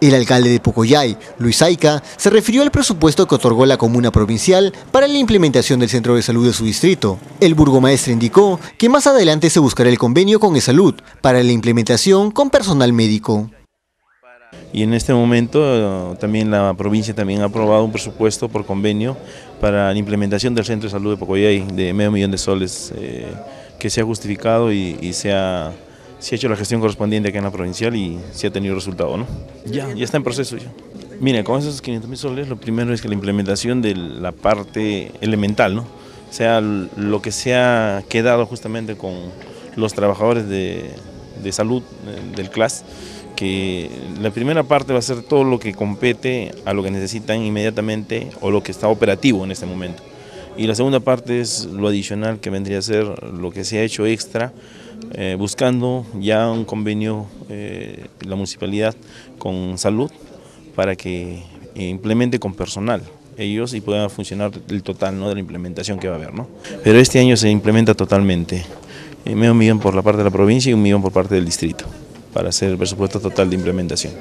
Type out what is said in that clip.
El alcalde de Pocoyay, Luis Aica, se refirió al presupuesto que otorgó la comuna provincial para la implementación del centro de salud de su distrito. El burgomaestre indicó que más adelante se buscará el convenio con E-Salud para la implementación con personal médico. Y en este momento también la provincia también ha aprobado un presupuesto por convenio para la implementación del centro de salud de Pocoyay de medio millón de soles eh, que se ha justificado y se ha se ha hecho la gestión correspondiente acá en la provincial y se ha tenido resultado, ¿no? Ya, ya está en proceso ya. Mire, con esos 500 mil soles, lo primero es que la implementación de la parte elemental, ¿no? O sea, lo que se ha quedado justamente con los trabajadores de, de salud eh, del CLAS, que la primera parte va a ser todo lo que compete a lo que necesitan inmediatamente o lo que está operativo en este momento. Y la segunda parte es lo adicional que vendría a ser lo que se ha hecho extra, eh, buscando ya un convenio eh, la municipalidad con salud para que implemente con personal ellos y pueda funcionar el total ¿no? de la implementación que va a haber. ¿no? Pero este año se implementa totalmente, eh, medio millón por la parte de la provincia y un millón por parte del distrito, para hacer el presupuesto total de implementación.